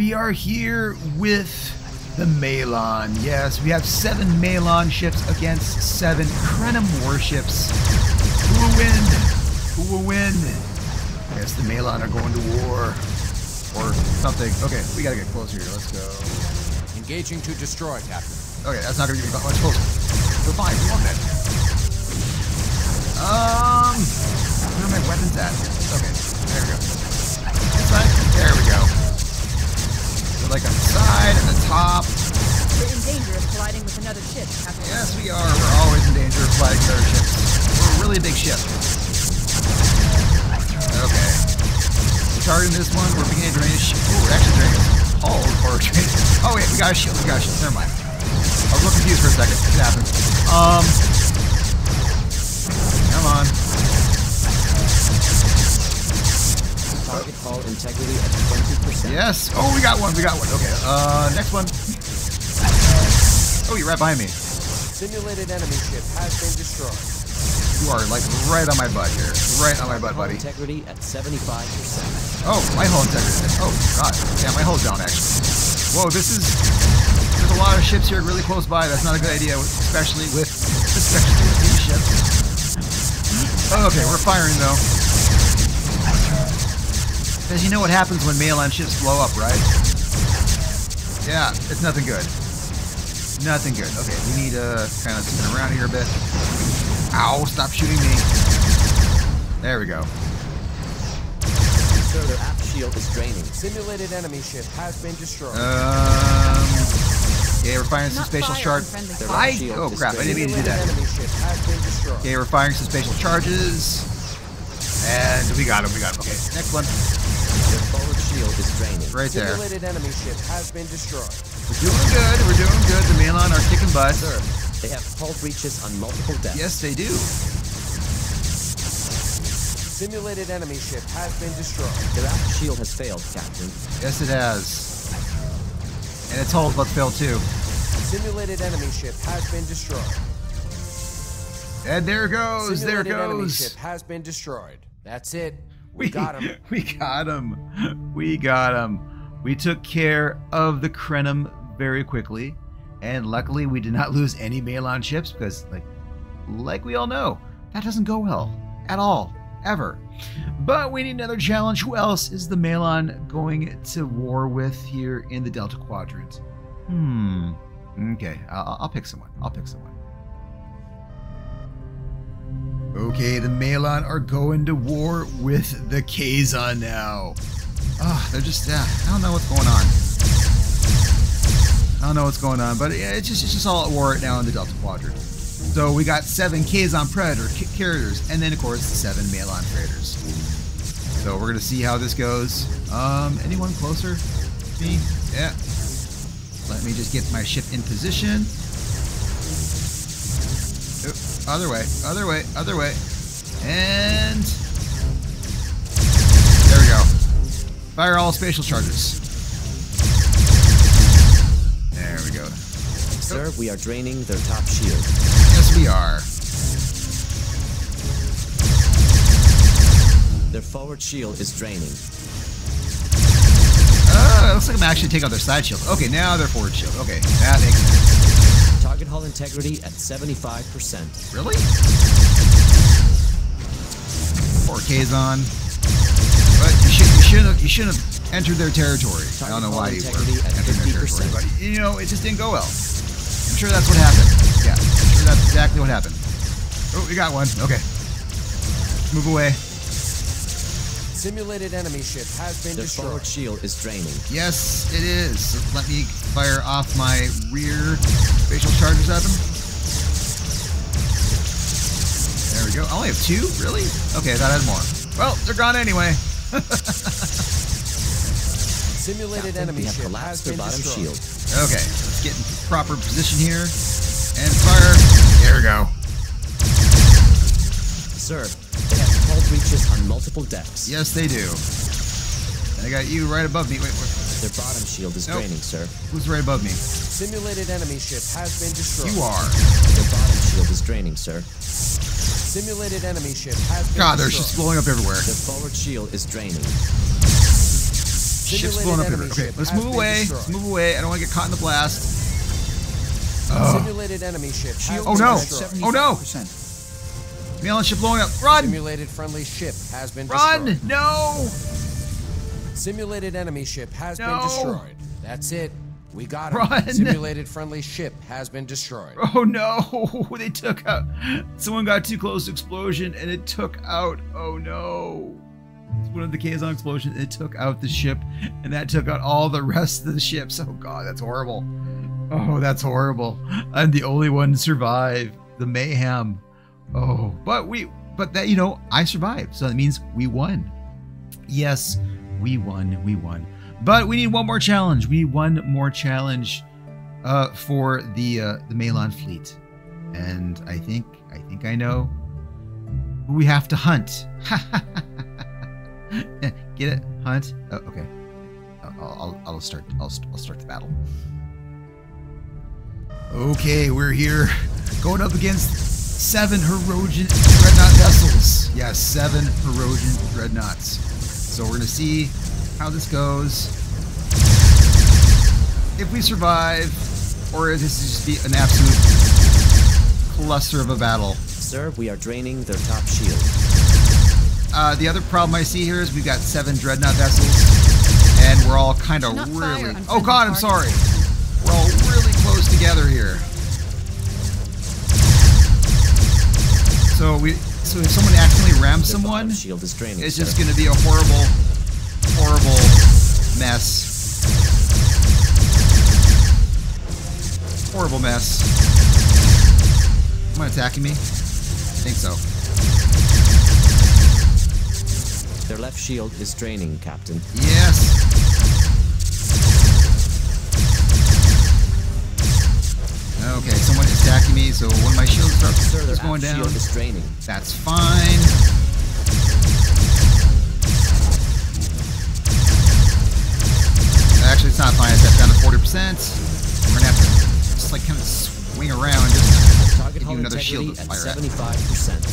we are here with the Malon. Yes, we have seven Malon ships against seven Krenim warships. Who will win? Who will win? Yes, the Malon are going to war. Or something. Okay, we gotta get closer here. Let's go. Engaging to destroy, Captain. Okay, that's not gonna get much closer. We're fine. We want that. Um, where are my weapons at? Okay, there we go. There we go. Targeting this one, we're beginning to drain a ship. Oh, we're actually draining hull or draining. Oh wait, we got a shield. We got a shield. Never mind. I was a little confused for a second. It happens. Um. Come on. Target hull integrity at 20%. Yes. Oh, we got one. We got one. Okay. Uh, next one. Oh, you're right behind me. Simulated enemy ship has been destroyed. You are like right on my butt here. Right on my butt, buddy. integrity at 75%. Oh, my hull integrity. Oh, God. Yeah, my hull's down, actually. Whoa, this is... There's a lot of ships here really close by. That's not a good idea, especially with... Especially with these ships. Oh, okay, we're firing, though. Because you know what happens when Malon ships blow up, right? Yeah, it's nothing good. Nothing good. Okay, we need to kind of spin around here a bit. Ow, stop shooting me. There we go. Sir, their aft shield is draining. Simulated enemy ship has been destroyed. Um. Yeah, we're firing some spatial fire charge. on friendly I, oh crap! I didn't mean to do that. enemy ship has been destroyed. Okay, we're firing some spatial charges, and we got him. We got him. Okay, next one, Their forward shield is draining. right there. Simulated enemy ship has been destroyed. We're doing good. We're doing good. The Malon are kicking butt. Sir, they have hull breaches on multiple decks. Yes, they do. Simulated enemy ship has been destroyed. Their aft shield has failed, Captain. Yes, it has. And its hull's about to fail too. Simulated enemy ship has been destroyed. And there it goes. There it Simulated enemy ship has been destroyed. That's it. We, got him. We got him. We got him. We took care of the Krenim very quickly, and luckily we did not lose any Malon ships because, like, like we all know, that doesn't go well at all, ever. But we need another challenge. Who else is the Malon going to war with here in the Delta Quadrant? Hmm. Okay, I'll, I'll pick someone. I'll pick someone. Okay, the Malon are going to war with the Kazon now. Ah, they're just, yeah, I don't know what's going on. I don't know what's going on, but it's just, it's just all at war right now in the Delta Quadrant. So we got seven Kazon Predator ca- carriers, and then of course seven Malon Predators. So we're gonna see how this goes. Um, anyone closer? Me? Yeah. Let me just get my ship in position. Oop, Other way, other way, other way. And there we go. Fire all spatial charges. Sir, we are draining their top shield. Yes, we are. Their forward shield is draining. Uh, looks like I'm actually taking out their side shield. Okay, now their forward shield. Okay, that makes sense. Target hull integrity at 75%. Really? 4K's on. But you should you shouldn't have you shouldn't have entered their territory. I don't know why you were entering their 50%. territory, but you know it just didn't go well. I'm sure that's what happened. Yeah, I'm sure that's exactly what happened. Oh, we got one. Okay, move away. Simulated enemy ship has been Their destroyed. forward shield is draining. Yes, it is. Let me fire off my rear spatial charges at them. There we go. Oh, I only have two? Really? Okay, I thought I had more. Well, they're gone anyway. Simulated Captain, enemy have ship has collapsed their been bottom destroyed. shield. Okay, let's get in proper position here. And fire. There we go. Sir, they have hull breaches on multiple decks. Yes, they do. And I got you right above me. Wait, wait. Their bottom shield is Nope. draining, sir. Who's right above me? Simulated enemy ship has been destroyed. You are. Their bottom shield is draining, sir. Simulated enemy ship has been God, they're just blowing up everywhere. Their forward shield is draining. Ship's Simulated blowing up enemy everywhere. Okay, let's move been away. Let's move away. I don't want to get caught in the blast. Oh, Simulated enemy ship Oh, no. are at destroyed. Oh, no. 75%. Ship blowing up. Run! Simulated friendly ship has been Run! destroyed. No! Simulated enemy ship has No. been destroyed. That's it. We got him. Run. Simulated friendly ship has been destroyed. Oh no! They took out. Someone got too close to explosion and it took out. Oh no! It's one of the Kazon explosions. It took out the ship and that took out all the rest of the ships. Oh god, that's horrible. Oh, that's horrible. I'm the only one to survive the mayhem. Oh, but we, but that, you know, I survived. So that means we won. Yes, we won. We won. But we need one more challenge. We need one more challenge uh, for the uh, the Malon fleet, and I think I think I know who we have to hunt. Get it? Hunt? Oh, okay. I'll, I'll, I'll start. I'll, I'll start the battle. Okay, we're here, going up against seven Hirogen dreadnought vessels. Yes, seven Hirogen dreadnoughts. So we're gonna see how this goes. If we survive, or if this is just be an absolute cluster of a battle. Sir, we are draining their top shield. Uh, the other problem I see here is we've got seven dreadnought vessels, and we're all kind of Do not fire really. Oh God, I'm sorry. We're all really close together here. So we, so if someone accidentally rams someone, shield is draining, it's just going to be a horrible, horrible mess. Horrible mess. Am I attacking me? I think so. Their left shield is draining, Captain. Yes. Okay, someone is attacking me, so one of my shields starts their going down. is. That's fine. Actually, it's not fine. It's down to 40%. We're gonna have to just like kind of swing around and just Target give you another shield to fire at. 75%.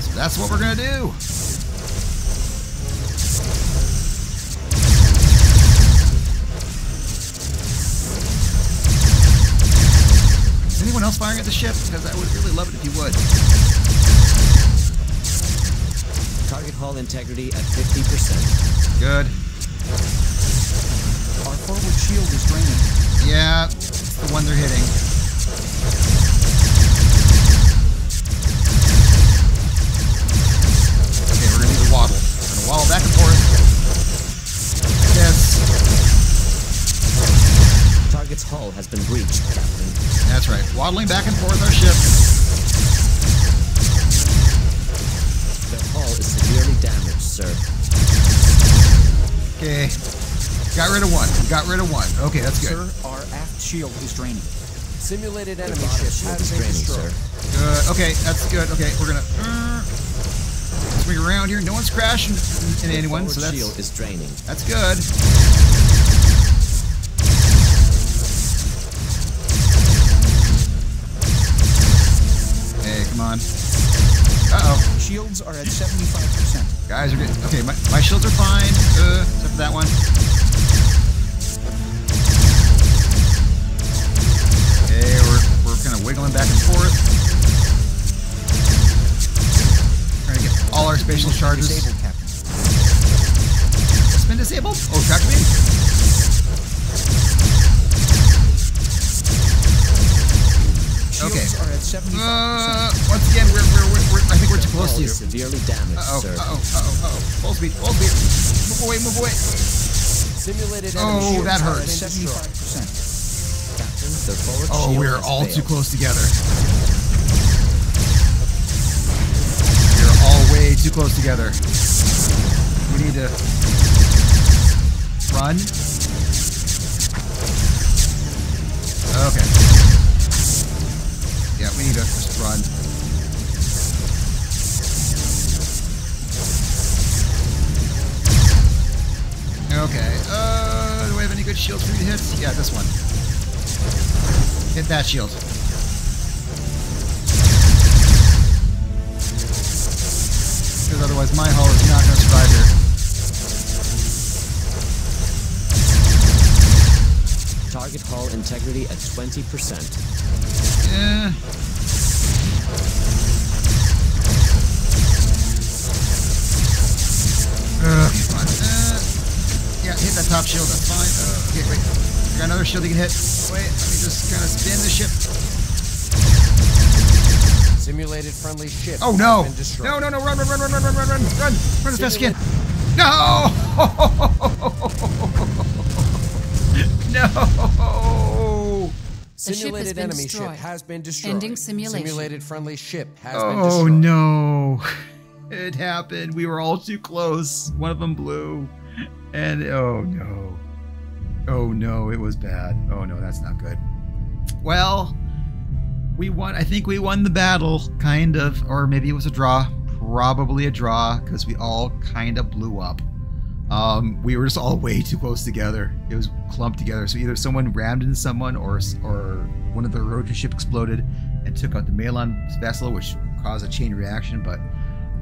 So that's what we're gonna do. Else firing at the ship? Because I would really love it if you would. Target hull integrity at 50%. Good. Our forward shield is draining. Yeah, it's the one they're hitting. Waddling back and forth our ship. Their hull is severely damaged, sir. Okay. Got rid of one. Got rid of one. Okay, that's good. Sir, our aft shield is draining. Simulated enemy ship has been destroyed. Good. Okay, that's good. Okay, we're gonna uh, swing around here. No one's crashing in Their anyone, so that's shield is draining. that's good. On. Uh oh. Shields are at 75%. Guys are good. Okay, my, my shields are fine. Uh, except for that one. Okay, we're, we're kind of wiggling back and forth. Trying to get all our spatial charges. Disabled, Captain. It's been disabled? Oh, track me? Shields Okay. are at 75%. Uh, once again, we're, we're, we're, we're I think we're too close to you. severely damaged, Uh-oh, sir. uh-oh, uh-oh, uh-oh. Full speed, full speed. Move away, move away. Simulated oh, enemy Oh, that hurts. been destroyed. 75%. Captain, their forward Oh, we're all too close together. We're all way too close together. We need to run. Okay. Yeah, we need to just run. Okay. Uh, do I have any good shields for me to? Yeah, this one. Hit that shield. Because otherwise my hull is not going to survive here. Target hull integrity at 20%. Yeah. Top shield. That's fine. Okay, wait. I got another shield you can hit. Oh, wait, let me just kind of spin the ship. Simulated friendly ship. Oh no! No, no, no! Run, run, run, run, run, run, run, run, run! Run as fast as you can. No! no! The ship Simulated enemy destroyed. ship has been destroyed. Ending simulation. Simulated friendly ship has been oh, destroyed. Oh no! It happened. We were all too close. One of them blew, and oh no! Oh no! It was bad. Oh no, that's not good. Well, we won. I think we won the battle, kind of, or maybe it was a draw. Probably a draw because we all kind of blew up. Um, we were just all way too close together. It was clumped together. So either someone rammed into someone, or or one of the Hirogen ship exploded and took out the Malon vessel, which caused a chain reaction. But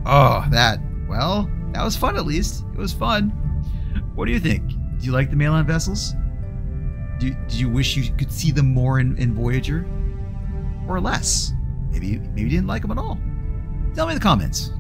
oh, that well, that was fun. At least it was fun. What do you think? Do you like the Malon vessels? Do, do you wish you could see them more in, in Voyager? Or less? Maybe, maybe you didn't like them at all. Tell me in the comments.